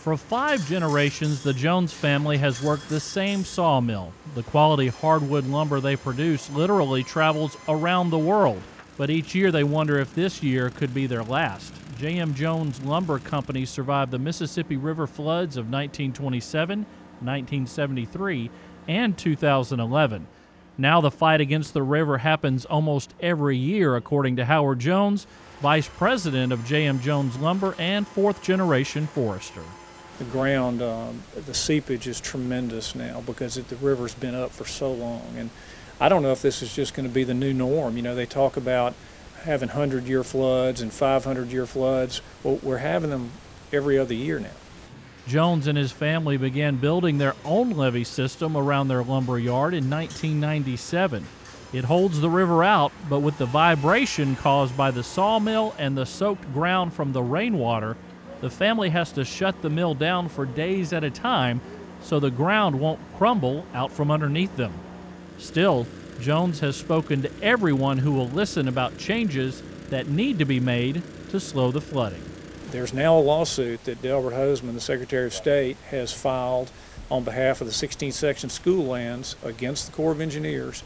For five generations, the Jones family has worked the same sawmill. The quality hardwood lumber they produce literally travels around the world. But each year they wonder if this year could be their last. J.M. Jones Lumber Company survived the Mississippi River floods of 1927, 1973, and 2011. Now the fight against the river happens almost every year, according to Howard Jones, vice president of J.M. Jones Lumber and fourth generation forester the ground, um, the seepage is tremendous now because it, the river's been up for so long. And I don't know if this is just going to be the new norm. You know, they talk about having 100 year floods and 500 year floods. Well, we're having them every other year now. Jones and his family began building their own levee system around their lumber yard in 1997. It holds the river out, but with the vibration caused by the sawmill and the soaked ground from the rainwater, the family has to shut the mill down for days at a time so the ground won't crumble out from underneath them. Still, Jones has spoken to everyone who will listen about changes that need to be made to slow the flooding. There's now a lawsuit that Delbert Hosemann, the Secretary of State, has filed on behalf of the 16th section school lands against the Corps of Engineers.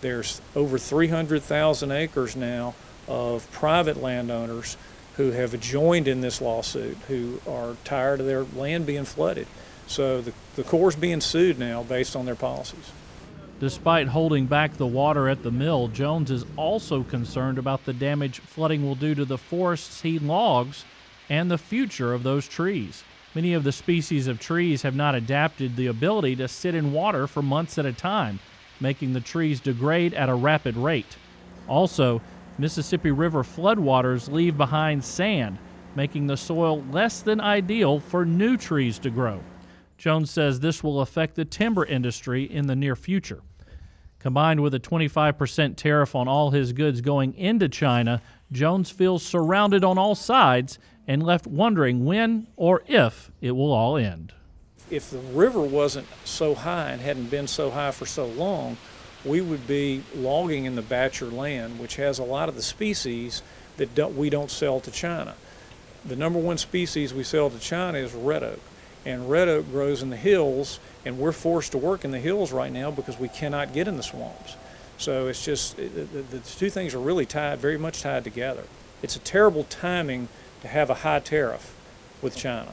There's over 300,000 acres now of private landowners who have joined in this lawsuit who are tired of their land being flooded. So the, the Corps is being sued now based on their policies. Despite holding back the water at the mill, Jones is also concerned about the damage flooding will do to the forests he logs and the future of those trees. Many of the species of trees have not adapted the ability to sit in water for months at a time, making the trees degrade at a rapid rate. Also, Mississippi River floodwaters leave behind sand, making the soil less than ideal for new trees to grow. Jones says this will affect the timber industry in the near future. Combined with a 25% tariff on all his goods going into China, Jones feels surrounded on all sides and left wondering when or if it will all end. If the river wasn't so high and hadn't been so high for so long, we would be logging in the batture land, which has a lot of the species that don't, we don't sell to China. The number one species we sell to China is red oak. And red oak grows in the hills, and we're forced to work in the hills right now because we cannot get in the swamps. So it's just, the, the two things are really tied, very much tied together. It's a terrible timing to have a high tariff with China.